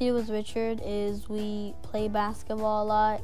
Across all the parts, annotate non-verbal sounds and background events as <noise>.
with Richard is we play basketball a lot.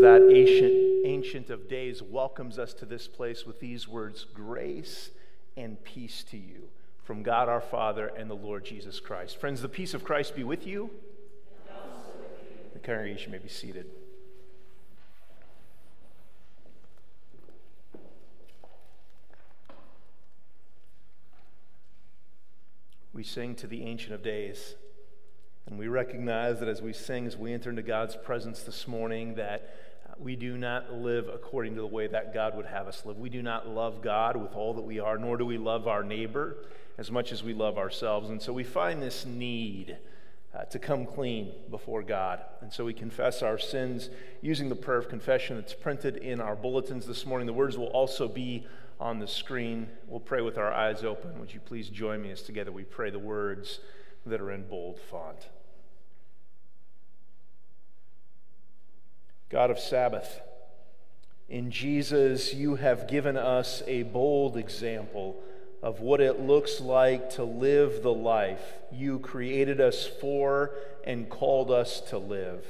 That ancient, ancient of days welcomes us to this place with these words grace and peace to you from God our Father and the Lord Jesus Christ. Friends, the peace of Christ be with you. The congregation may be seated. We sing to the Ancient of Days. And we recognize that as we sing, as we enter into God's presence this morning, that we do not live according to the way that God would have us live. We do not love God with all that we are, nor do we love our neighbor as much as we love ourselves. And so we find this need uh, to come clean before God. And so we confess our sins using the prayer of confession that's printed in our bulletins this morning. The words will also be on the screen. We'll pray with our eyes open. Would you please join me as together we pray the words that are in bold font? God of Sabbath, in Jesus, you have given us a bold example of what it looks like to live the life you created us for and called us to live.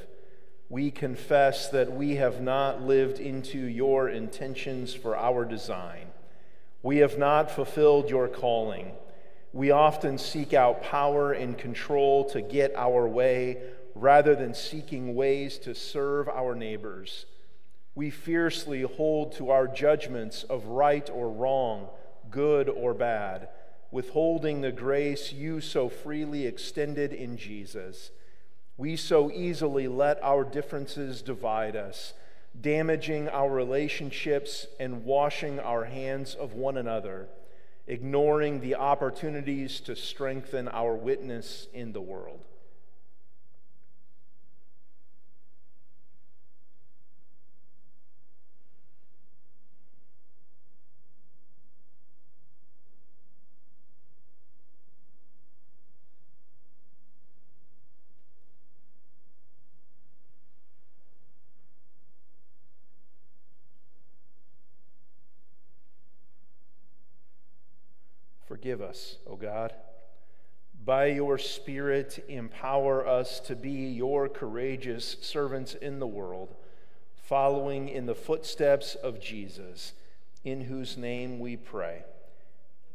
We confess that we have not lived into your intentions for our design. We have not fulfilled your calling. We often seek out power and control to get our way rather than seeking ways to serve our neighbors. We fiercely hold to our judgments of right or wrong good or bad, withholding the grace you so freely extended in Jesus. We so easily let our differences divide us, damaging our relationships and washing our hands of one another, ignoring the opportunities to strengthen our witness in the world. Forgive us, O God. By your Spirit, empower us to be your courageous servants in the world, following in the footsteps of Jesus, in whose name we pray.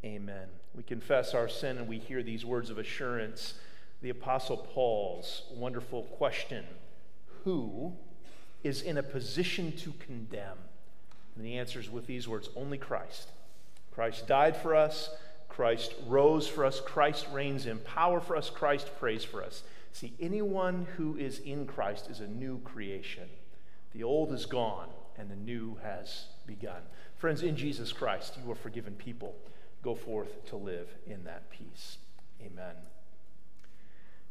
Amen. We confess our sin and we hear these words of assurance. The Apostle Paul's wonderful question Who is in a position to condemn? And the answer is with these words only Christ. Christ died for us. Christ rose for us. Christ reigns in power for us. Christ prays for us. See, anyone who is in Christ is a new creation. The old is gone and the new has begun. Friends, in Jesus Christ, you are forgiven people. Go forth to live in that peace. Amen.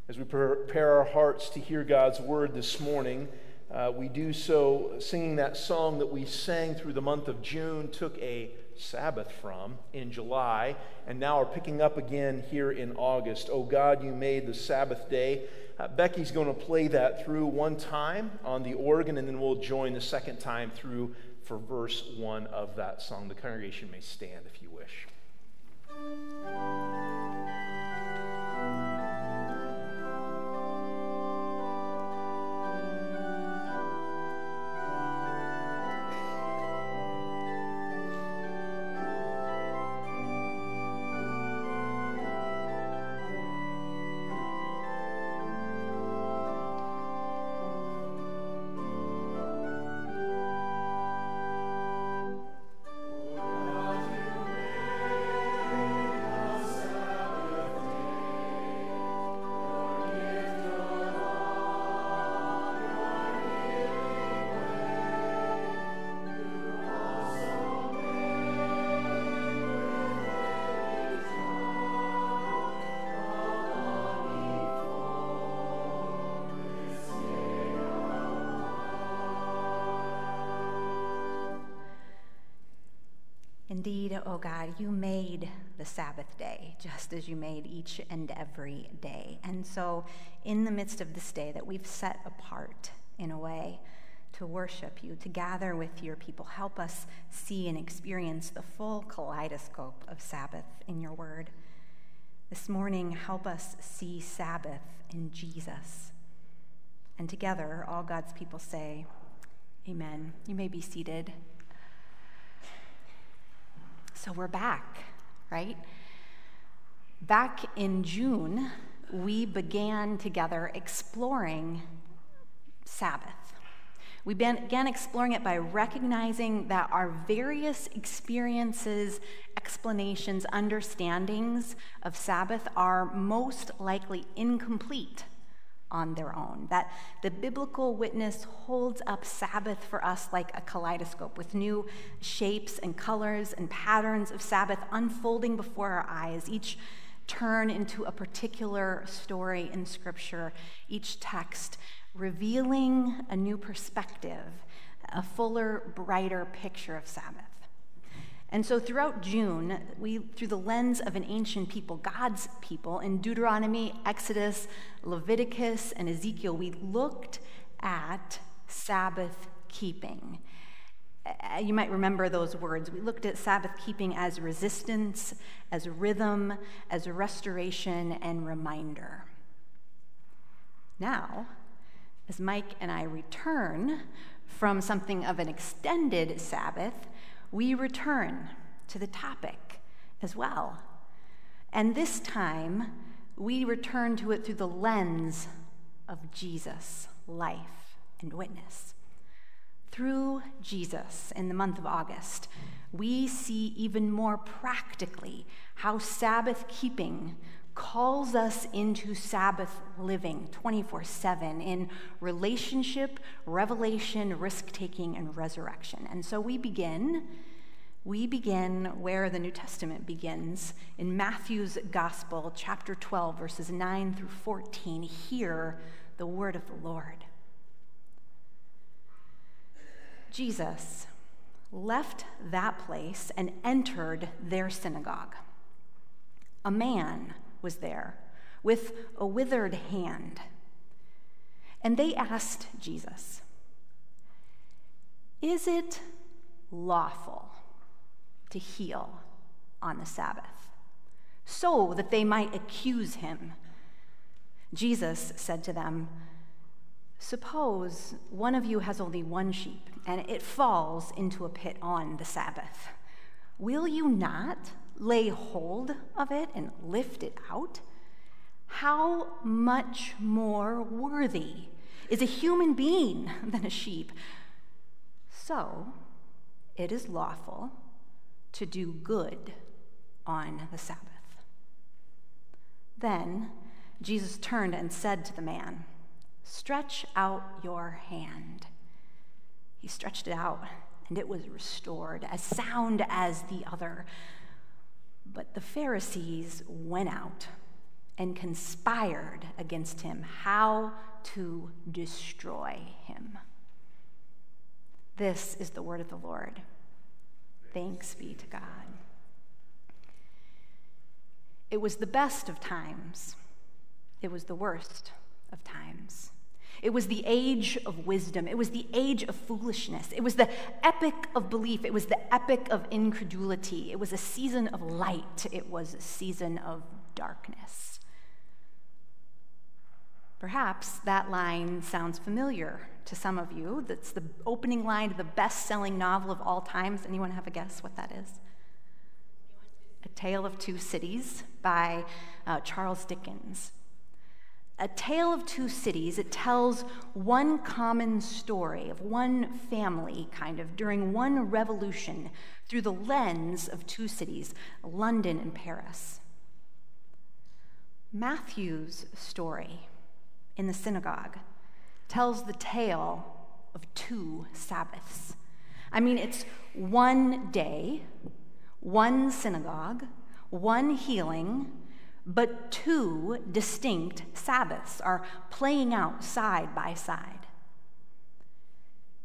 As we prepare our hearts to hear God's word this morning, uh, we do so singing that song that we sang through the month of June, took a Sabbath from in July, and now are picking up again here in August. Oh God, you made the Sabbath day. Uh, Becky's going to play that through one time on the organ, and then we'll join the second time through for verse one of that song. The congregation may stand if you wish. Indeed, O oh God, you made the Sabbath day just as you made each and every day. And so, in the midst of this day that we've set apart in a way to worship you, to gather with your people, help us see and experience the full kaleidoscope of Sabbath in your word. This morning, help us see Sabbath in Jesus. And together, all God's people say, Amen. You may be seated. So we're back, right? Back in June, we began together exploring Sabbath. We began exploring it by recognizing that our various experiences, explanations, understandings of Sabbath are most likely incomplete on their own. That the biblical witness holds up Sabbath for us like a kaleidoscope with new shapes and colors and patterns of Sabbath unfolding before our eyes, each turn into a particular story in Scripture, each text revealing a new perspective, a fuller, brighter picture of Sabbath. And so throughout June, we, through the lens of an ancient people, God's people, in Deuteronomy, Exodus, Leviticus, and Ezekiel, we looked at Sabbath keeping. You might remember those words. We looked at Sabbath keeping as resistance, as rhythm, as restoration, and reminder. Now, as Mike and I return from something of an extended Sabbath, we return to the topic as well. And this time, we return to it through the lens of Jesus' life and witness. Through Jesus in the month of August, we see even more practically how Sabbath keeping calls us into Sabbath living 24 7 in relationship, revelation, risk taking, and resurrection. And so we begin. We begin where the New Testament begins in Matthew's Gospel, chapter 12, verses 9 through 14. Hear the word of the Lord. Jesus left that place and entered their synagogue. A man was there with a withered hand. And they asked Jesus, Is it lawful to heal on the Sabbath? So that they might accuse him. Jesus said to them, Suppose one of you has only one sheep and it falls into a pit on the Sabbath. Will you not lay hold of it and lift it out, how much more worthy is a human being <laughs> than a sheep? So it is lawful to do good on the Sabbath. Then Jesus turned and said to the man, Stretch out your hand. He stretched it out, and it was restored, as sound as the other. But the Pharisees went out and conspired against him how to destroy him. This is the word of the Lord. Thanks be to God. It was the best of times, it was the worst of times. It was the age of wisdom. It was the age of foolishness. It was the epic of belief. It was the epic of incredulity. It was a season of light. It was a season of darkness. Perhaps that line sounds familiar to some of you. That's the opening line of the best selling novel of all times. Anyone have a guess what that is? A Tale of Two Cities by uh, Charles Dickens a tale of two cities. It tells one common story of one family, kind of, during one revolution through the lens of two cities, London and Paris. Matthew's story in the synagogue tells the tale of two Sabbaths. I mean, it's one day, one synagogue, one healing, but two distinct Sabbaths are playing out side by side.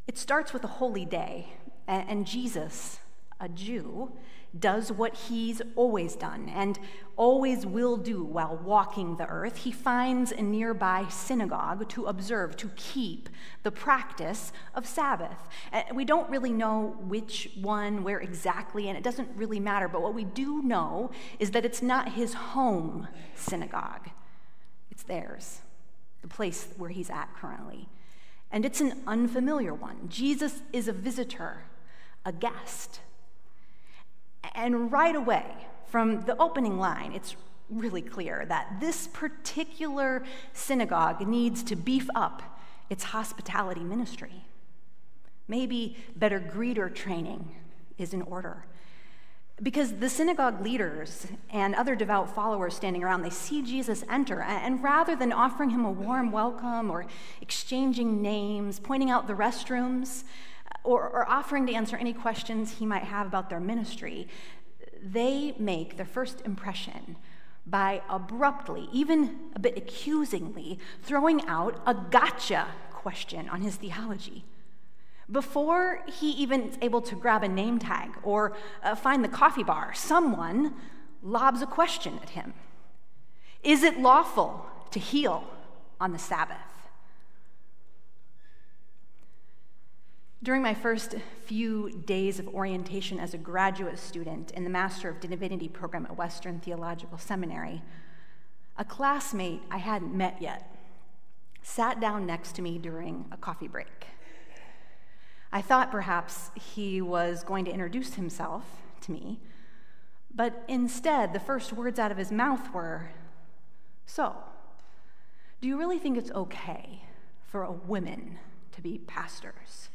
It starts with a holy day, and Jesus, a Jew, does what he's always done and always will do while walking the earth. He finds a nearby synagogue to observe, to keep the practice of Sabbath. And we don't really know which one, where exactly, and it doesn't really matter, but what we do know is that it's not his home synagogue, it's theirs, the place where he's at currently. And it's an unfamiliar one. Jesus is a visitor, a guest. And right away, from the opening line, it's really clear that this particular synagogue needs to beef up its hospitality ministry. Maybe better greeter training is in order. Because the synagogue leaders and other devout followers standing around, they see Jesus enter, and rather than offering him a warm welcome or exchanging names, pointing out the restrooms, or, or offering to answer any questions he might have about their ministry, they make their first impression by abruptly, even a bit accusingly, throwing out a gotcha question on his theology. Before he even is able to grab a name tag or uh, find the coffee bar, someone lobs a question at him Is it lawful to heal on the Sabbath? During my first few days of orientation as a graduate student in the Master of Divinity program at Western Theological Seminary, a classmate I hadn't met yet sat down next to me during a coffee break. I thought perhaps he was going to introduce himself to me, but instead, the first words out of his mouth were So, do you really think it's okay for a woman to be pastors?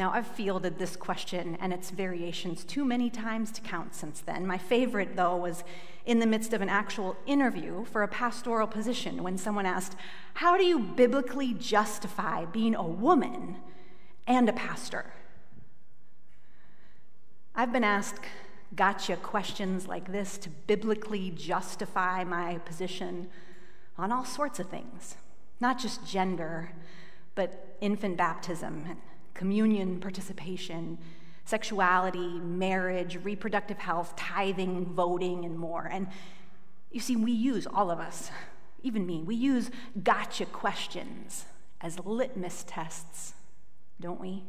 Now, I've fielded this question and its variations too many times to count since then. My favorite, though, was in the midst of an actual interview for a pastoral position when someone asked, How do you biblically justify being a woman and a pastor? I've been asked gotcha questions like this to biblically justify my position on all sorts of things, not just gender, but infant baptism communion participation, sexuality, marriage, reproductive health, tithing, voting, and more. And you see, we use, all of us, even me, we use gotcha questions as litmus tests, don't we?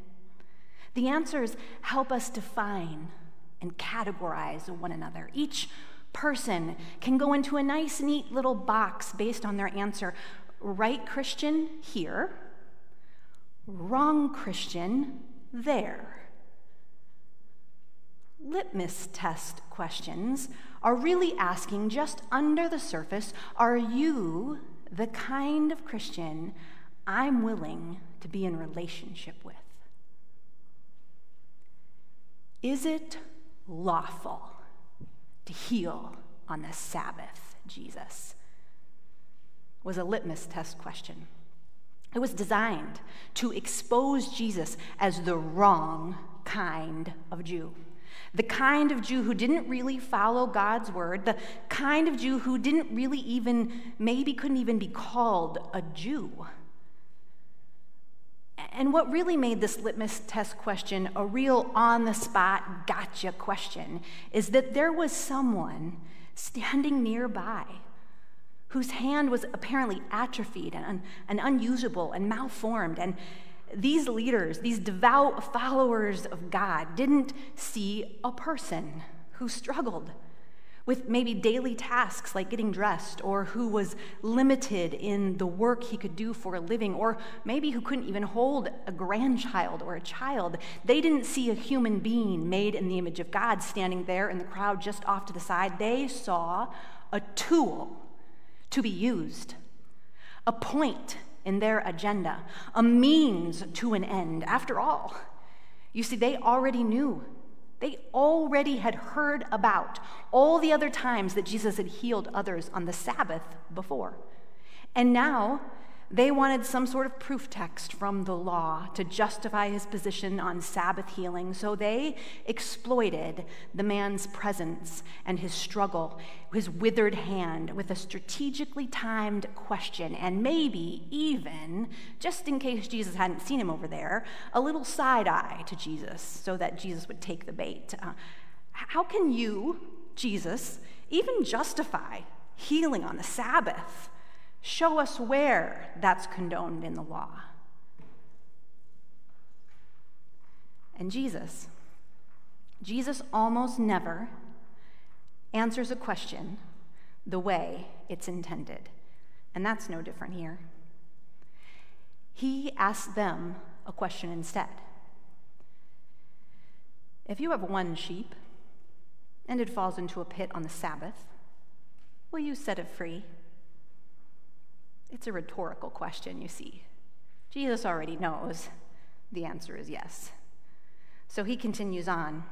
The answers help us define and categorize one another. Each person can go into a nice, neat little box based on their answer. Right Christian here, Wrong Christian there. Litmus test questions are really asking just under the surface are you the kind of Christian I'm willing to be in relationship with? Is it lawful to heal on the Sabbath, Jesus? Was a litmus test question. It was designed to expose Jesus as the wrong kind of Jew. The kind of Jew who didn't really follow God's word, the kind of Jew who didn't really even, maybe couldn't even be called a Jew. And what really made this litmus test question a real on the spot gotcha question is that there was someone standing nearby whose hand was apparently atrophied and, and unusable and malformed. And these leaders, these devout followers of God, didn't see a person who struggled with maybe daily tasks like getting dressed, or who was limited in the work he could do for a living, or maybe who couldn't even hold a grandchild or a child. They didn't see a human being made in the image of God standing there in the crowd just off to the side. They saw a tool to be used, a point in their agenda, a means to an end. After all, you see, they already knew. They already had heard about all the other times that Jesus had healed others on the Sabbath before. And now they wanted some sort of proof text from the law to justify his position on Sabbath healing, so they exploited the man's presence and his struggle, his withered hand, with a strategically timed question, and maybe even, just in case Jesus hadn't seen him over there, a little side eye to Jesus so that Jesus would take the bait. Uh, how can you, Jesus, even justify healing on the Sabbath? Show us where that's condoned in the law. And Jesus, Jesus almost never answers a question the way it's intended. And that's no different here. he asked them a question instead. If you have one sheep and it falls into a pit on the Sabbath, will you set it free? It's a rhetorical question, you see. Jesus already knows the answer is yes. So he continues on.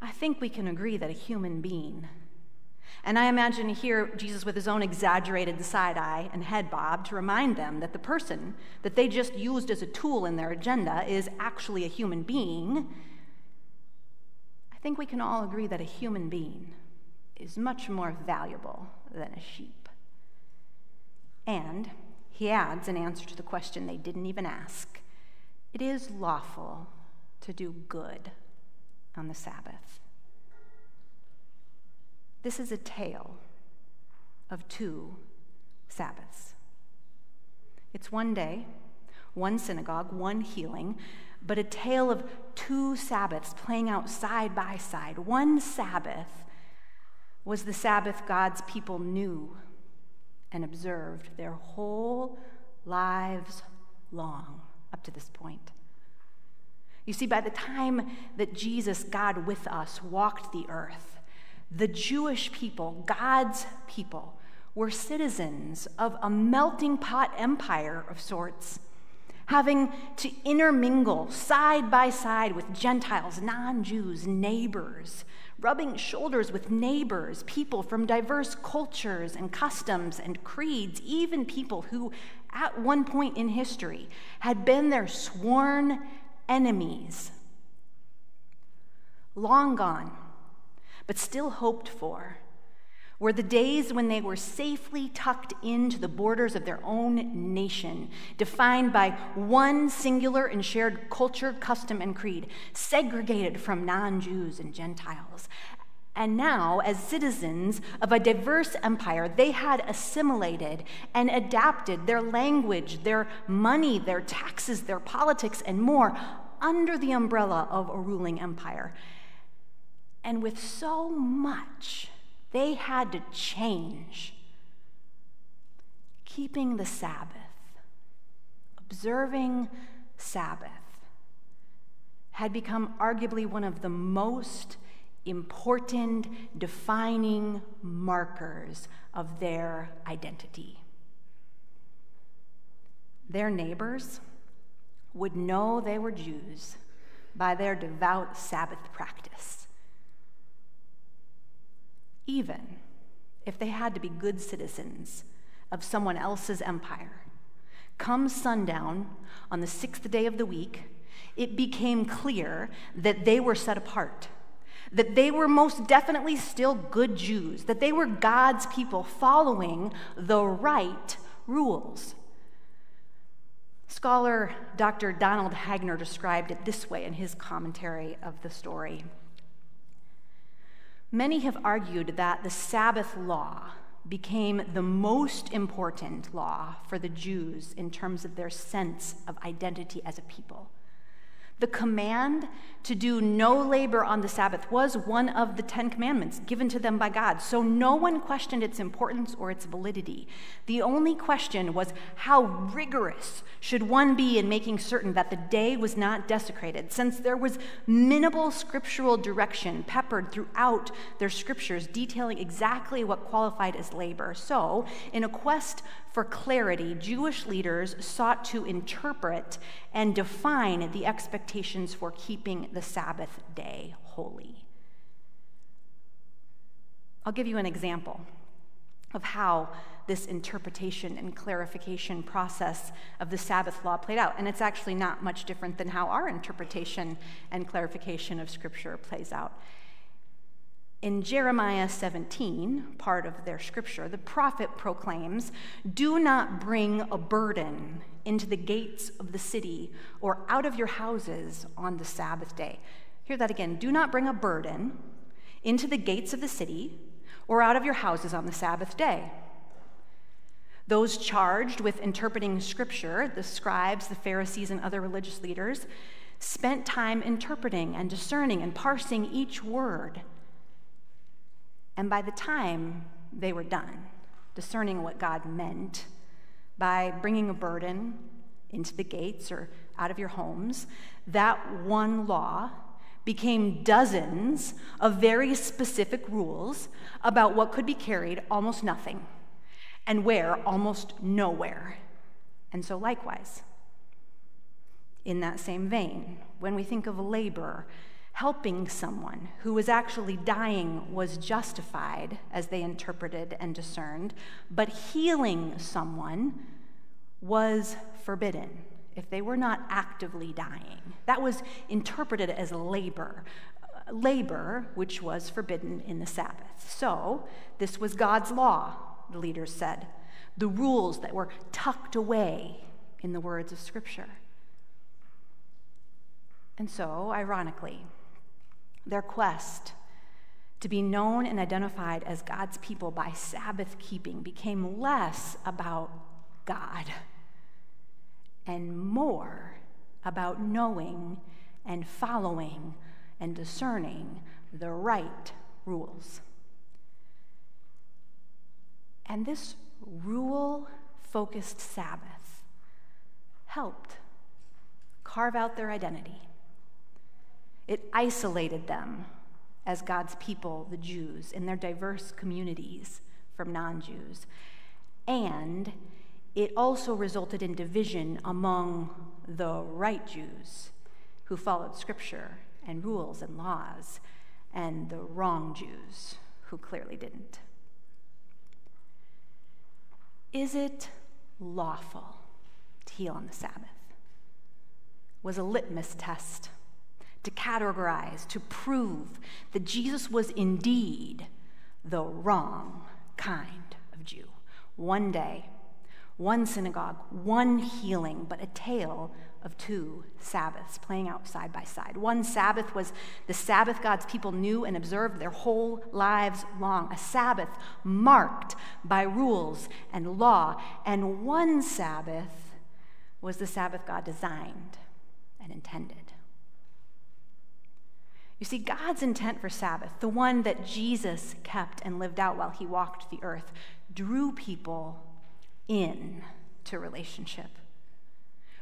I think we can agree that a human being, and I imagine here Jesus with his own exaggerated side eye and head bob to remind them that the person that they just used as a tool in their agenda is actually a human being. I think we can all agree that a human being is much more valuable than a sheep. And he adds in answer to the question they didn't even ask it is lawful to do good on the Sabbath. This is a tale of two Sabbaths. It's one day, one synagogue, one healing, but a tale of two Sabbaths playing out side by side. One Sabbath was the Sabbath God's people knew and observed their whole lives long up to this point. You see, by the time that Jesus, God with us, walked the earth, the Jewish people, God's people, were citizens of a melting pot empire of sorts, having to intermingle side by side with Gentiles, non Jews, neighbors, rubbing shoulders with neighbors, people from diverse cultures and customs and creeds, even people who, at one point in history, had been their sworn enemies. Long gone, but still hoped for, were the days when they were safely tucked into the borders of their own nation, defined by one singular and shared culture, custom, and creed, segregated from non Jews and Gentiles. And now, as citizens of a diverse empire, they had assimilated and adapted their language, their money, their taxes, their politics, and more under the umbrella of a ruling empire. And with so much, they had to change. Keeping the Sabbath, observing Sabbath, had become arguably one of the most important defining markers of their identity. Their neighbors would know they were Jews by their devout Sabbath practice even if they had to be good citizens of someone else's empire. Come sundown on the sixth day of the week, it became clear that they were set apart, that they were most definitely still good Jews, that they were God's people following the right rules. Scholar Dr. Donald Hagner described it this way in his commentary of the story. Many have argued that the Sabbath law became the most important law for the Jews in terms of their sense of identity as a people. The command to do no labor on the Sabbath was one of the Ten Commandments given to them by God. So no one questioned its importance or its validity. The only question was how rigorous should one be in making certain that the day was not desecrated, since there was minimal scriptural direction peppered throughout their scriptures detailing exactly what qualified as labor. So, in a quest for clarity, Jewish leaders sought to interpret and define the expectations for keeping the Sabbath day holy. I'll give you an example of how this interpretation and clarification process of the Sabbath law played out. And it's actually not much different than how our interpretation and clarification of Scripture plays out. In Jeremiah 17, part of their scripture, the prophet proclaims, Do not bring a burden into the gates of the city or out of your houses on the Sabbath day. Hear that again. Do not bring a burden into the gates of the city or out of your houses on the Sabbath day. Those charged with interpreting scripture, the scribes, the Pharisees, and other religious leaders, spent time interpreting and discerning and parsing each word and by the time they were done discerning what God meant, by bringing a burden into the gates or out of your homes, that one law became dozens of very specific rules about what could be carried almost nothing and where almost nowhere. And so, likewise, in that same vein, when we think of labor, helping someone who was actually dying was justified as they interpreted and discerned, but healing someone was forbidden if they were not actively dying. That was interpreted as labor. Labor, which was forbidden in the Sabbath. So, this was God's law, the leaders said, the rules that were tucked away in the words of Scripture. And so, ironically, their quest to be known and identified as God's people by Sabbath keeping became less about God and more about knowing and following and discerning the right rules. And this rule focused Sabbath helped carve out their identity. It isolated them as God's people, the Jews, in their diverse communities from non Jews. And it also resulted in division among the right Jews who followed scripture and rules and laws, and the wrong Jews who clearly didn't. Is it lawful to heal on the Sabbath? Was a litmus test to categorize, to prove that Jesus was indeed the wrong kind of Jew. One day, one synagogue, one healing, but a tale of two Sabbaths playing out side by side. One Sabbath was the Sabbath God's people knew and observed their whole lives long, a Sabbath marked by rules and law. And one Sabbath was the Sabbath God designed and intended. You see, God's intent for Sabbath, the one that Jesus kept and lived out while he walked the earth, drew people in to relationship.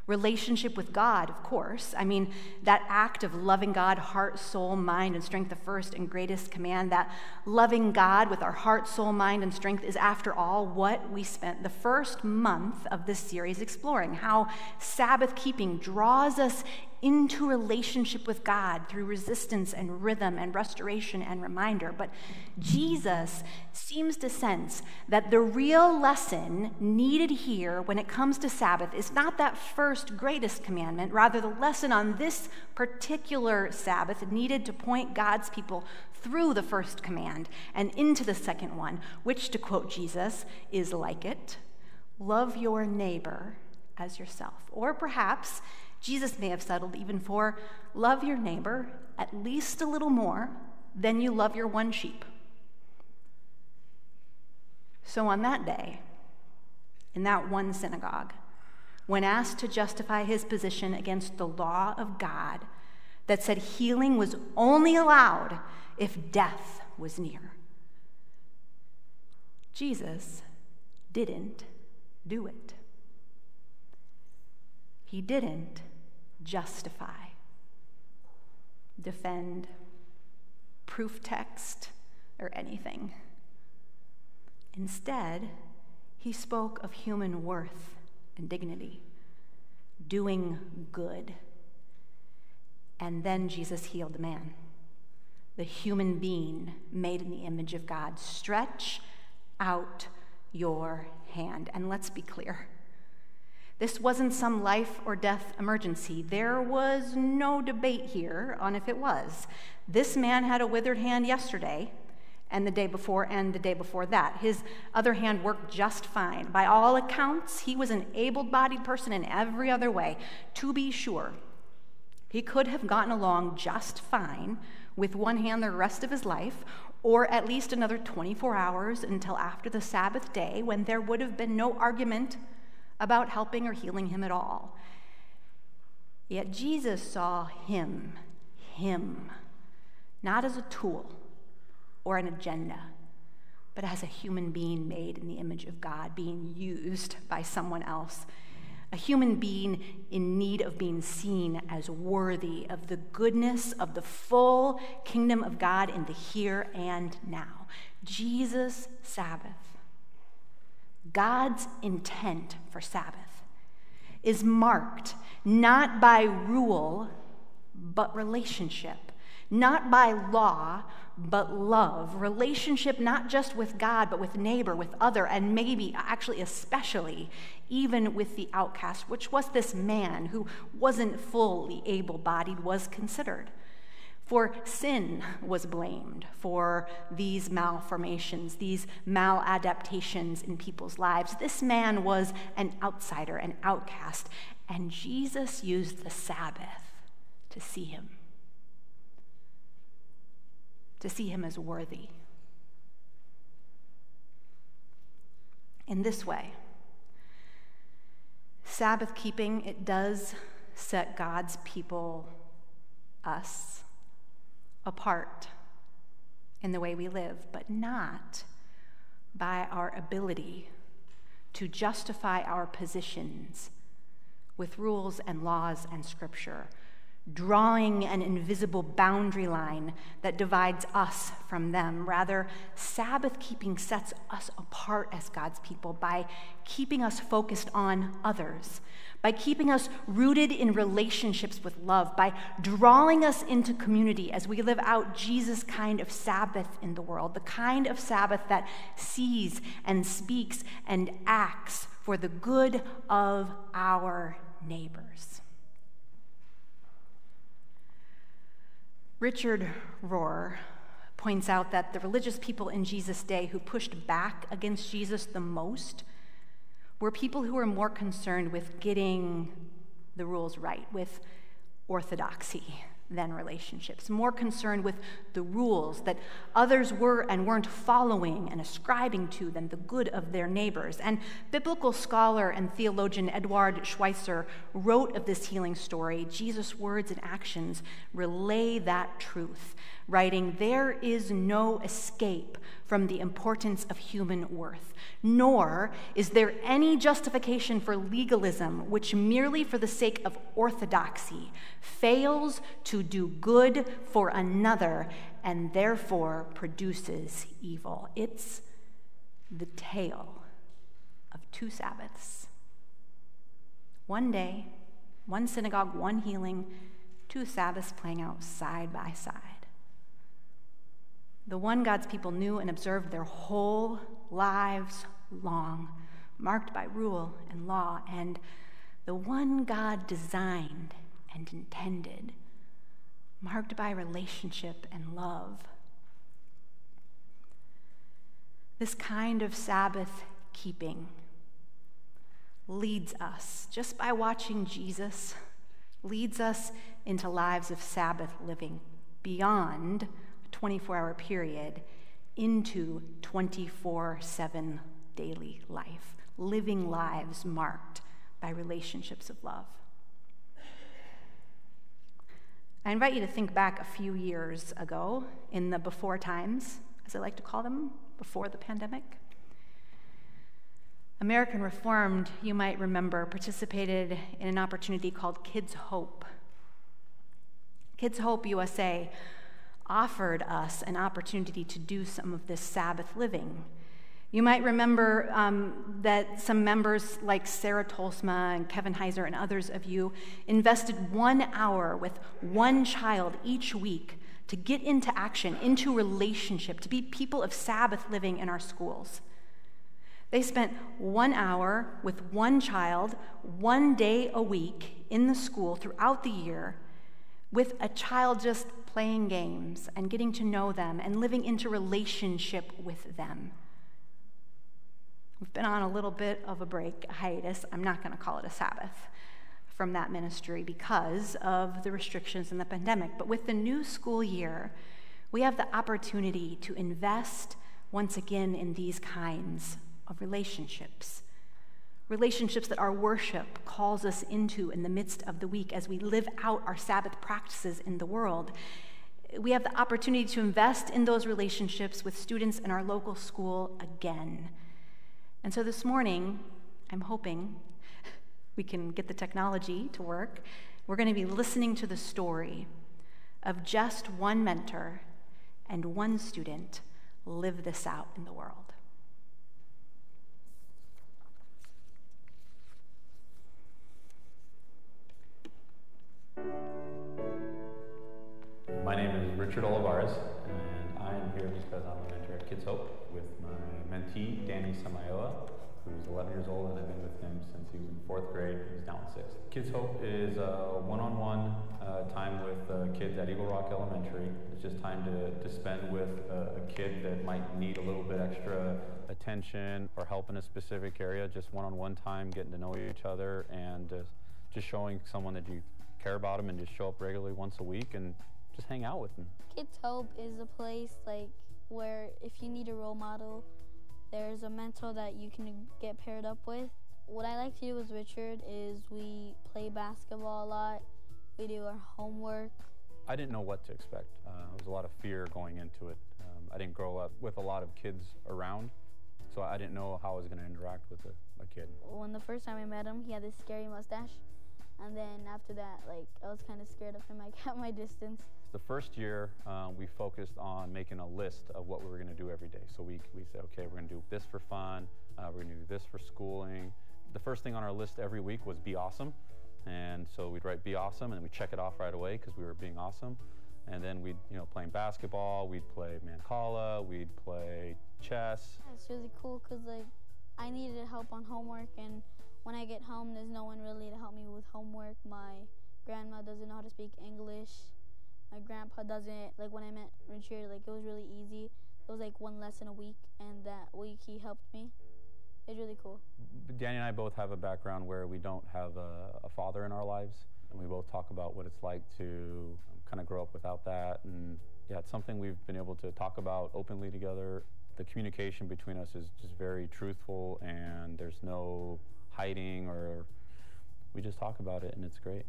Relationship with God, of course. I mean, that act of loving God, heart, soul, mind, and strength, the first and greatest command, that loving God with our heart, soul, mind, and strength is, after all, what we spent the first month of this series exploring. How Sabbath keeping draws us into relationship with God through resistance and rhythm and restoration and reminder. But Jesus seems to sense that the real lesson needed here when it comes to Sabbath is not that first greatest commandment, rather, the lesson on this particular Sabbath needed to point God's people through the first command and into the second one, which, to quote Jesus, is like it love your neighbor as yourself. Or perhaps Jesus may have settled even for love your neighbor at least a little more than you love your one sheep. So on that day, in that one synagogue, when asked to justify his position against the law of God that said healing was only allowed if death was near, Jesus didn't do it. He didn't justify, defend, proof text, or anything. Instead, he spoke of human worth and dignity, doing good. And then Jesus healed the man, the human being made in the image of God. Stretch out your hand. And let's be clear this wasn't some life or death emergency. There was no debate here on if it was. This man had a withered hand yesterday, and the day before, and the day before that. His other hand worked just fine. By all accounts, he was an able bodied person in every other way. To be sure, he could have gotten along just fine with one hand the rest of his life, or at least another 24 hours until after the Sabbath day when there would have been no argument about helping or healing him at all. Yet Jesus saw him, him, not as a tool or an agenda, but as a human being made in the image of God, being used by someone else. A human being in need of being seen as worthy of the goodness of the full kingdom of God in the here and now. Jesus' Sabbath, God's intent for Sabbath, is marked not by rule, but relationship, not by law, but love. Relationship not just with God, but with neighbor, with other, and maybe, actually, especially, even with the outcast, which was this man who wasn't fully able bodied, was considered. For sin was blamed for these malformations, these maladaptations in people's lives. This man was an outsider, an outcast, and Jesus used the Sabbath to see him to see him as worthy. In this way, Sabbath keeping, it does set God's people, us, apart in the way we live, but not by our ability to justify our positions with rules and laws and scripture drawing an invisible boundary line that divides us from them. Rather, Sabbath keeping sets us apart as God's people by keeping us focused on others, by keeping us rooted in relationships with love, by drawing us into community as we live out Jesus' kind of Sabbath in the world, the kind of Sabbath that sees and speaks and acts for the good of our neighbors. Richard Rohr points out that the religious people in Jesus' day who pushed back against Jesus the most were people who were more concerned with getting the rules right, with orthodoxy, than relationships, more concerned with the rules that others were and weren't following and ascribing to than the good of their neighbors. And biblical scholar and theologian Eduard Schweizer wrote of this healing story Jesus' words and actions relay that truth writing, There is no escape from the importance of human worth, nor is there any justification for legalism which, merely for the sake of orthodoxy, fails to do good for another and therefore produces evil. It's the tale of two Sabbaths. One day, one synagogue, one healing, two Sabbaths playing out side by side the one God's people knew and observed their whole lives long, marked by rule and law, and the one God designed and intended, marked by relationship and love. This kind of Sabbath keeping leads us, just by watching Jesus, leads us into lives of Sabbath living beyond 24 hour period into 24 7 daily life, living lives marked by relationships of love. I invite you to think back a few years ago in the before times, as I like to call them, before the pandemic. American Reformed, you might remember, participated in an opportunity called Kids Hope. Kids Hope USA offered us an opportunity to do some of this Sabbath living. You might remember um, that some members like Sarah Tolsma and Kevin Heiser and others of you invested one hour with one child each week to get into action, into relationship, to be people of Sabbath living in our schools. They spent one hour with one child, one day a week in the school throughout the year, with a child just playing games and getting to know them and living into relationship with them. We've been on a little bit of a break, a hiatus. I'm not going to call it a Sabbath from that ministry because of the restrictions in the pandemic. But with the new school year, we have the opportunity to invest once again in these kinds of relationships relationships that our worship calls us into in the midst of the week as we live out our Sabbath practices in the world. We have the opportunity to invest in those relationships with students in our local school again. And so this morning, I'm hoping we can get the technology to work. We're going to be listening to the story of just one mentor and one student live this out in the world. Richard Olivares, and I am here because I'm a mentor at Kids Hope with my mentee, Danny Samayoa, who's 11 years old, and I've been with him since he was in fourth grade. He's now in sixth. Kids Hope is a one-on-one uh, time with uh, kids at Eagle Rock Elementary. It's just time to, to spend with a, a kid that might need a little bit extra attention or help in a specific area. Just one-on-one time, getting to know each other, and uh, just showing someone that you care about them, and just show up regularly once a week and just hang out with them. Kids Hope is a place like where if you need a role model, there's a mentor that you can get paired up with. What I like to do with Richard is we play basketball a lot. We do our homework. I didn't know what to expect. Uh, there was a lot of fear going into it. Um, I didn't grow up with a lot of kids around, so I didn't know how I was going to interact with a, a kid. When the first time I met him, he had this scary mustache. And then after that, like, I was kind of scared of him. <laughs> I kept my distance. The first year, uh, we focused on making a list of what we were going to do every day. So we, we said, okay, we're going to do this for fun, uh, we're going to do this for schooling. The first thing on our list every week was be awesome. And so we'd write be awesome, and we check it off right away because we were being awesome. And then we'd, you know, playing basketball, we'd play Mancala, we'd play chess. It's really cool because, like, I needed help on homework, and when I get home, there's no one really to help me with homework. My grandma doesn't know how to speak English. My grandpa doesn't. Like when I met Richard, like it was really easy. It was like one lesson a week, and that week he helped me. It's really cool. Danny and I both have a background where we don't have a, a father in our lives, and we both talk about what it's like to kind of grow up without that. And yeah, it's something we've been able to talk about openly together. The communication between us is just very truthful, and there's no hiding or we just talk about it, and it's great.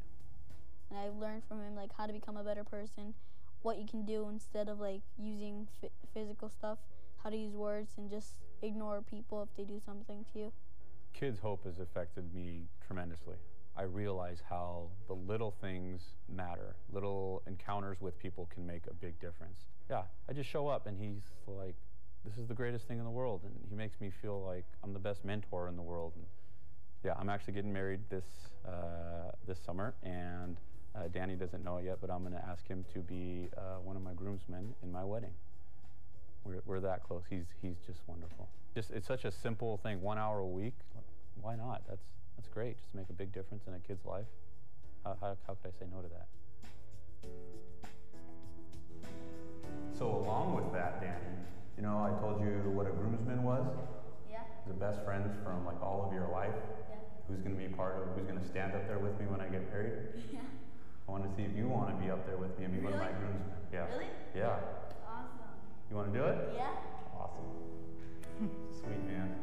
And I've learned from him like how to become a better person, what you can do instead of like using physical stuff, how to use words and just ignore people if they do something to you. Kids Hope has affected me tremendously. I realize how the little things matter. Little encounters with people can make a big difference. Yeah, I just show up and he's like, this is the greatest thing in the world. And he makes me feel like I'm the best mentor in the world. And yeah, I'm actually getting married this, uh, this summer. And uh, Danny doesn't know it yet, but I'm going to ask him to be uh, one of my groomsmen in my wedding. We're, we're that close. He's, he's just wonderful. Just, it's such a simple thing, one hour a week. Why not? That's, that's great. Just make a big difference in a kid's life. How, how, how could I say no to that? So along with that, Danny, you know, I told you what a groomsman was. Yeah. The best friends from like all of your life. Yeah. Who's going to be part of? Who's going to stand up there with me when I get married? <laughs> Yeah. I want to see if you want to be up there with me and be one of my Really? groomsmen. Yeah. Really? Yeah. Awesome. You want to do it? Yeah. Awesome. <laughs> Sweet man.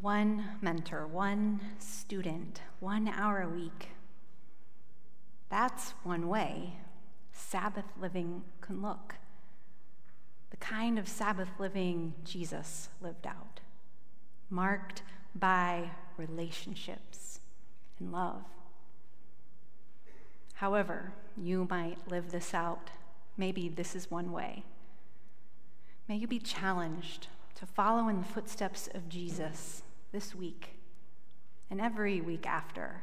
One mentor, one student, one hour a week. That's one way Sabbath living can look. The kind of Sabbath living Jesus lived out, marked by relationships and love. However, you might live this out. Maybe this is one way. May you be challenged to follow in the footsteps of Jesus this week and every week after,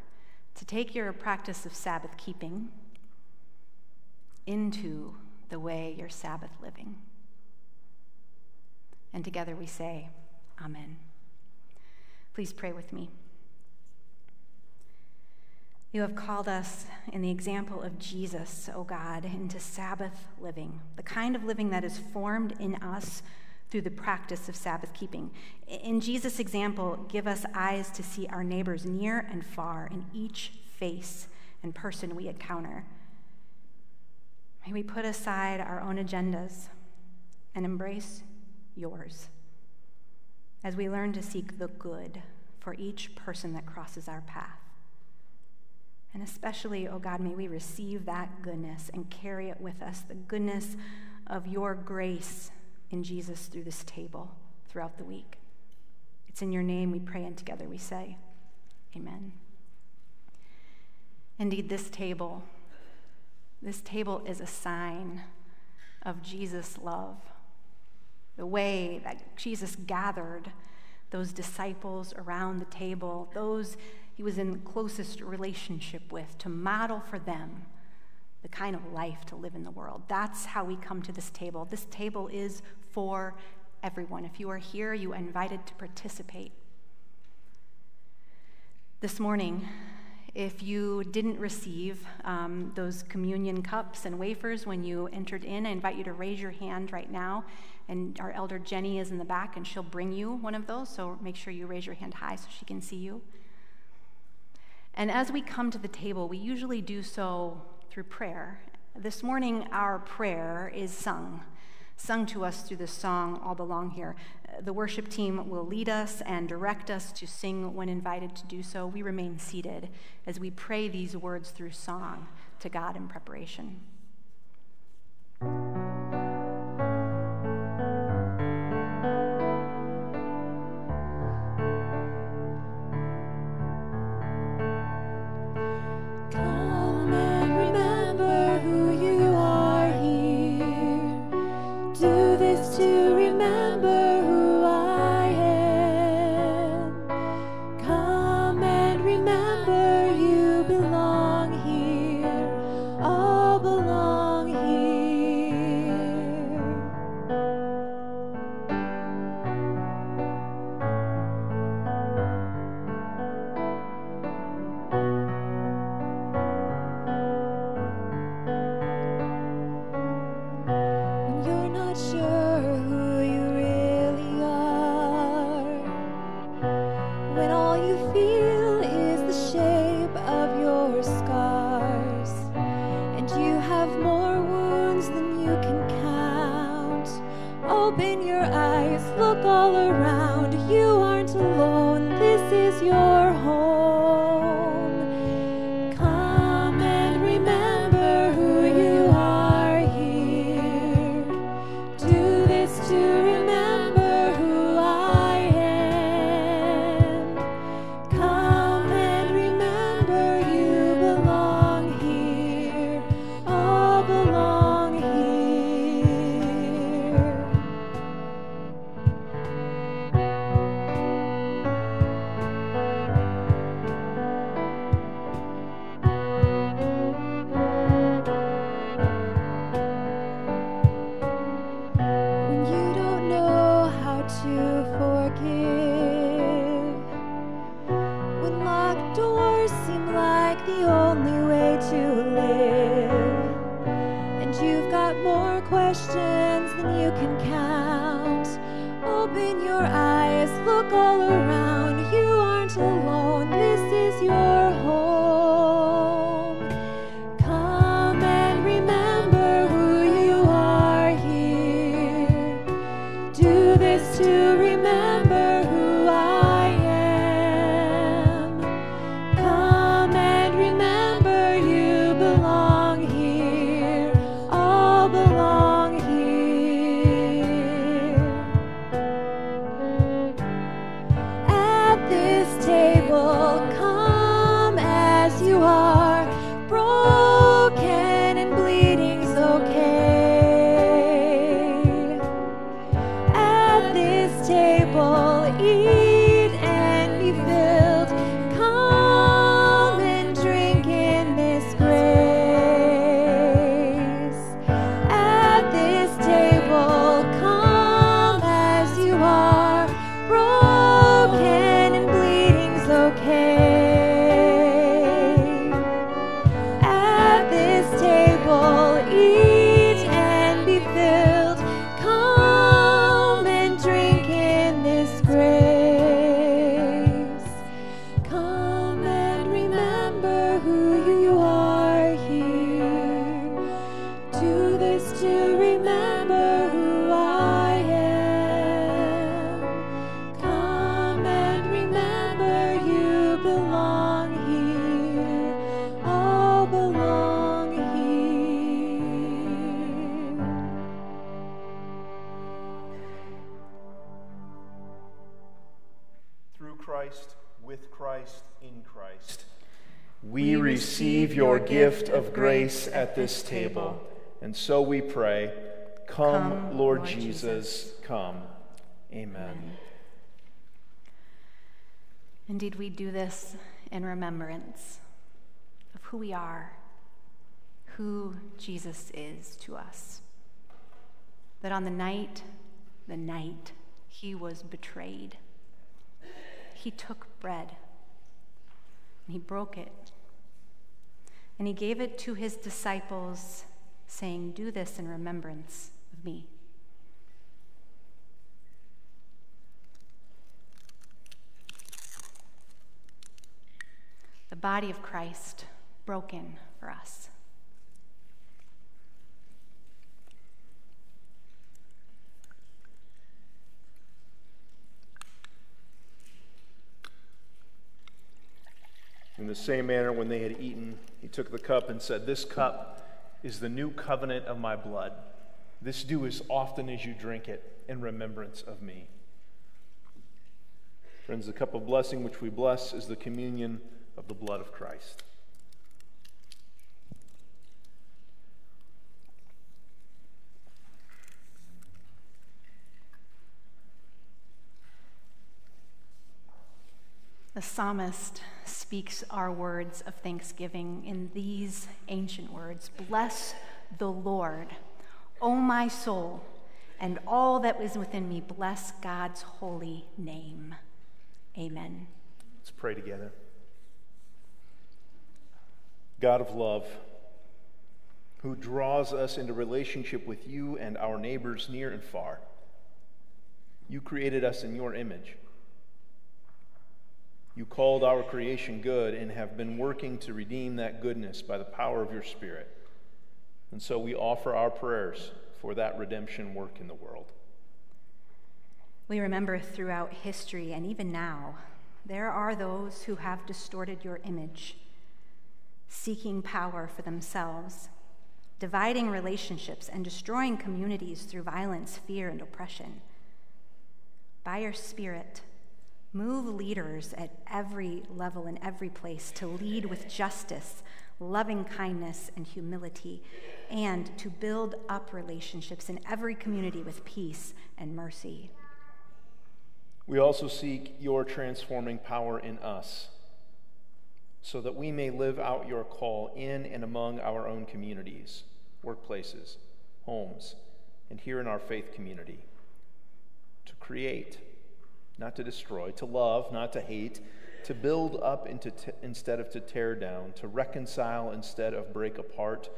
to take your practice of Sabbath keeping into the way you're Sabbath living. And together we say, Amen. Please pray with me. You have called us in the example of Jesus, O God, into Sabbath living, the kind of living that is formed in us through the practice of Sabbath keeping. In Jesus' example, give us eyes to see our neighbors near and far in each face and person we encounter. May we put aside our own agendas and embrace yours as we learn to seek the good for each person that crosses our path. And especially, oh God, may we receive that goodness and carry it with us the goodness of your grace in Jesus through this table throughout the week. It's in your name we pray, and together we say, Amen. Indeed, this table, this table is a sign of Jesus' love. The way that Jesus gathered those disciples around the table, those he was in closest relationship with, to model for them the kind of life to live in the world. That's how we come to this table. This table is for everyone. If you are here, you are invited to participate. This morning, if you didn't receive um, those communion cups and wafers when you entered in, I invite you to raise your hand right now. And our elder Jenny is in the back, and she'll bring you one of those. So make sure you raise your hand high so she can see you. And as we come to the table, we usually do so through prayer. This morning, our prayer is sung sung to us through the song All Belong Here. The worship team will lead us and direct us to sing when invited to do so. We remain seated as we pray these words through song to God in preparation. Gift of grace at this table, and so we pray, Come, Come, Lord Lord Jesus, come. Amen. Indeed, we do this in remembrance of who we are, who Jesus is to us. That on the night, the night he was betrayed, he took bread and he broke it. And he gave it to his disciples, saying, Do this in remembrance of me. The body of Christ broken for us. In the same manner, when they had eaten, he took the cup and said, This cup is the new covenant of my blood. This do as often as you drink it in remembrance of me. Friends, the cup of blessing which we bless is the communion of the blood of Christ. The psalmist speaks our words of thanksgiving in these ancient words Bless the Lord, O my soul, and all that is within me. Bless God's holy name. Amen. Let's pray together. God of love, who draws us into relationship with you and our neighbors near and far, you created us in your image. You called our creation good and have been working to redeem that goodness by the power of your Spirit. And so we offer our prayers for that redemption work in the world. We remember throughout history and even now, there are those who have distorted your image, seeking power for themselves, dividing relationships, and destroying communities through violence, fear, and oppression. By your Spirit, Move leaders at every level in every place to lead with justice, loving kindness, and humility, and to build up relationships in every community with peace and mercy. We also seek your transforming power in us so that we may live out your call in and among our own communities, workplaces, homes, and here in our faith community to create not to destroy, to love, not to hate, to build up into t- instead of to tear down, to reconcile instead of break apart,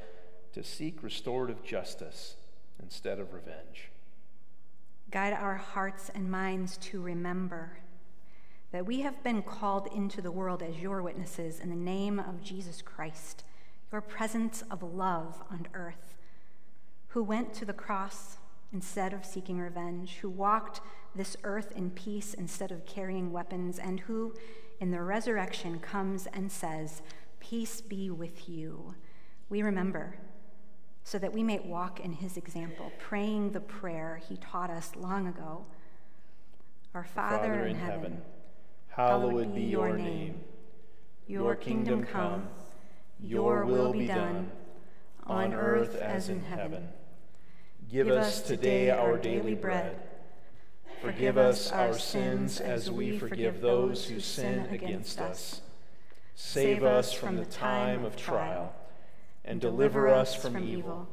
to seek restorative justice instead of revenge. Guide our hearts and minds to remember that we have been called into the world as your witnesses in the name of Jesus Christ, your presence of love on earth, who went to the cross instead of seeking revenge, who walked this earth in peace instead of carrying weapons, and who, in the resurrection, comes and says, Peace be with you. We remember so that we may walk in his example, praying the prayer he taught us long ago. Our Father, Father in heaven, hallowed be your name. Your kingdom come, your will be done, on earth as in heaven. Give us today our daily bread. Forgive us our sins as we forgive those who sin against us. Save us from the time of trial and deliver us from evil.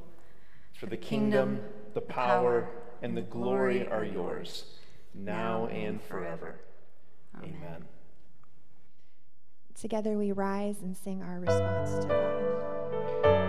For the kingdom, the power, and the glory are yours, now and forever. Amen. Together we rise and sing our response to God.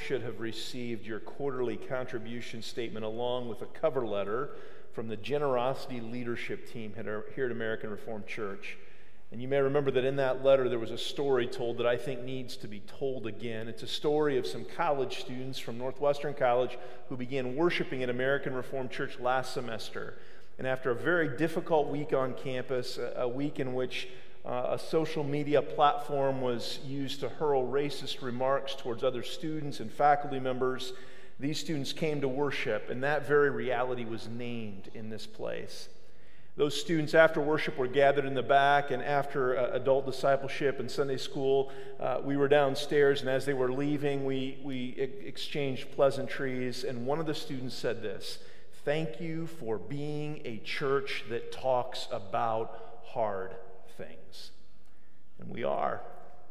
Should have received your quarterly contribution statement along with a cover letter from the Generosity Leadership Team here at American Reformed Church. And you may remember that in that letter, there was a story told that I think needs to be told again. It's a story of some college students from Northwestern College who began worshiping at American Reformed Church last semester. And after a very difficult week on campus, a, week in which uh, a social media platform was used to hurl racist remarks towards other students and faculty members. These students came to worship, and that very reality was named in this place. Those students, after worship, were gathered in the back, and after uh, adult discipleship and Sunday school, uh, we were downstairs. And as they were leaving, we, we exchanged pleasantries. And one of the students said this Thank you for being a church that talks about hard things. And we are.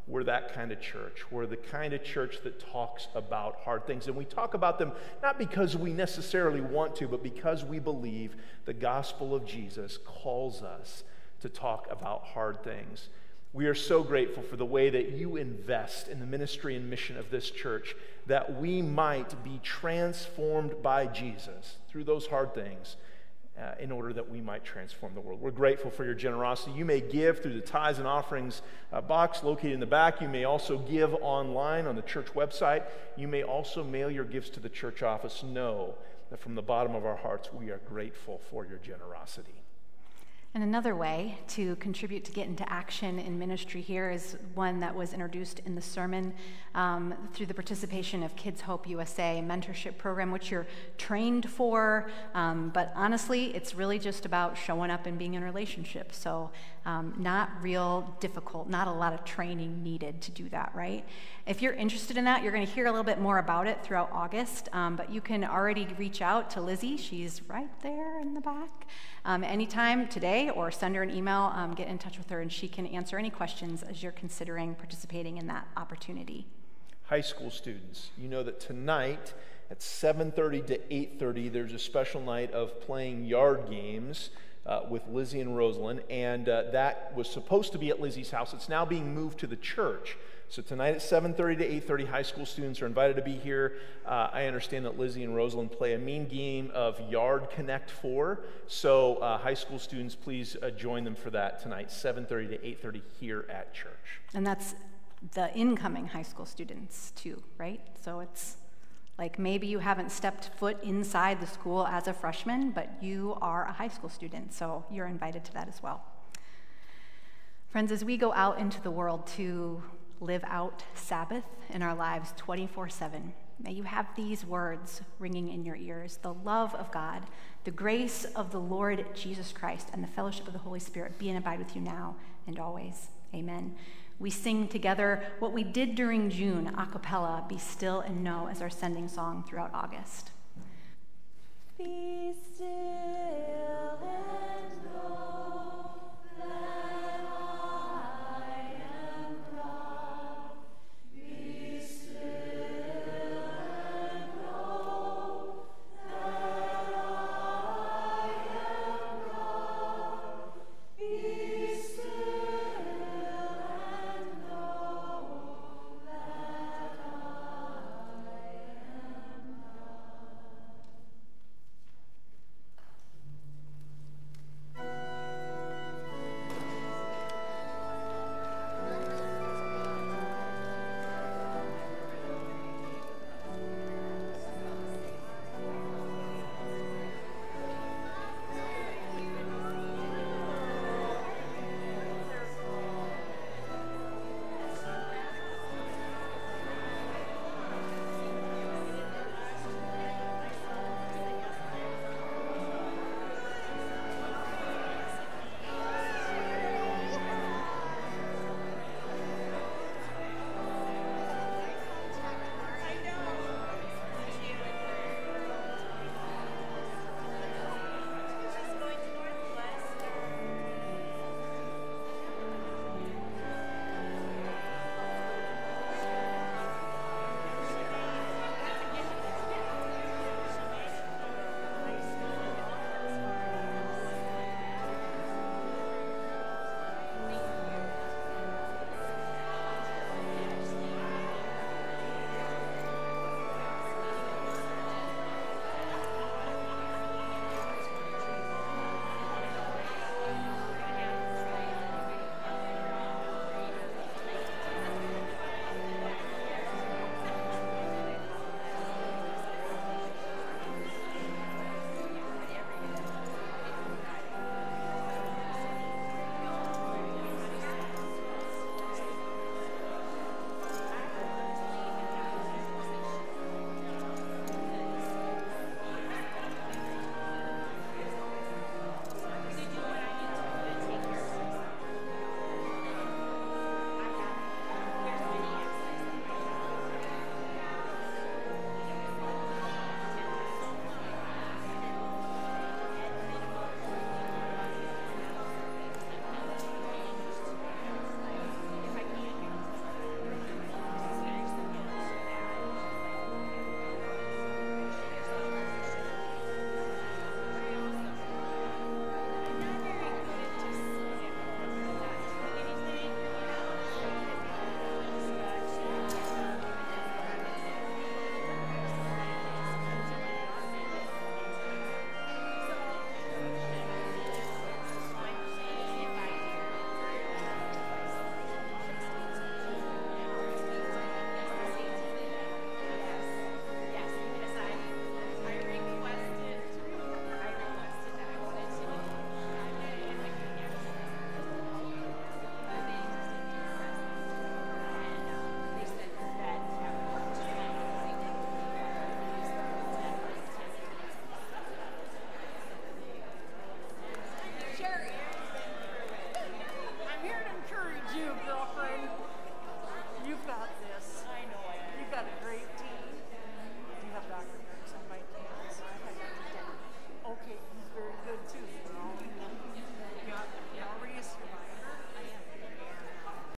We're that kind of church. We're the kind of church that talks about hard things. And we talk about them not because we necessarily want to, but because we believe the gospel of Jesus calls us to talk about hard things. We are so grateful for the way that you invest in the ministry and mission of this church that we might be transformed by Jesus through those hard things uh, in order that we might transform the world. We're grateful for your generosity. You may give through the tithes and offerings uh, box located in the back. You may also give online on the church website. You may also mail your gifts to the church office. Know that from the bottom of our hearts, we are grateful for your generosity. And another way to contribute to get into action in ministry here is one that was introduced in the sermon um, through the participation of Kids Hope USA mentorship program, which you're trained for. Um, but honestly, it's really just about showing up and being in relationship. So, um, not real difficult, not a lot of training needed to do that, right? If you're interested in that, you're going to hear a little bit more about it throughout August. Um, but you can already reach out to Lizzie. She's right there in the back um, anytime today or send her an email, um, get in touch with her, and she can answer any questions as you're considering participating in that opportunity. High school students, you know that tonight at 7.30 to 8.30 there's a special night of playing yard games uh, with Lizzie and Rosalind, and uh, that was supposed to be at Lizzie's house. It's now being moved to the church. So tonight at 7:30 to 8:30, high school students are invited to be here. Uh, I understand that Lizzie and Rosalind play a mean game of Yard Connect 4. So uh, high school students, please uh, join them for that tonight, 7:30 to 8:30 here at church. And that's the incoming high school students too, right? So it's like maybe you haven't stepped foot inside the school as a freshman, but you are a high school student, so you're invited to that as well. Friends, as we go out into the world to live out Sabbath in our lives 24 7. May you have these words ringing in your ears the love of God, the grace of the Lord Jesus Christ, and the fellowship of the Holy Spirit be and abide with you now and always. Amen. We sing together what we did during June, a cappella, Be Still and Know, as our sending song throughout August. Be still